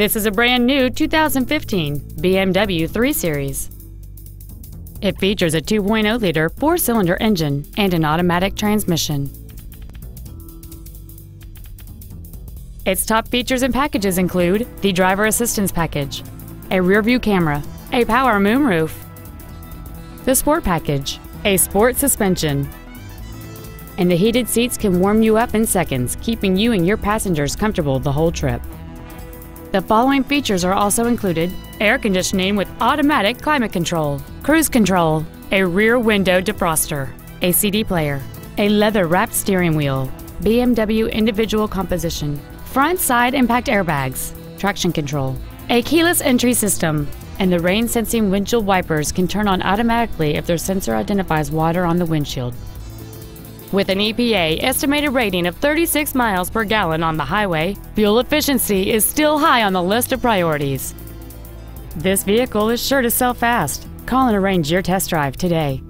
This is a brand new 2015 BMW 3 Series. It features a 2.0-liter four-cylinder engine and an automatic transmission. Its top features and packages include the driver assistance package, a rear-view camera, a power moonroof, the sport package, a sport suspension, and the heated seats can warm you up in seconds, keeping you and your passengers comfortable the whole trip. The following features are also included air conditioning with automatic climate control, cruise control, a rear window defroster, a CD player, a leather wrapped steering wheel, BMW individual composition, front side impact airbags, traction control, a keyless entry system, and the rain sensing windshield wipers can turn on automatically if their sensor identifies water on the windshield. With an EPA estimated rating of 36 miles per gallon on the highway, fuel efficiency is still high on the list of priorities. This vehicle is sure to sell fast. Call and arrange your test drive today.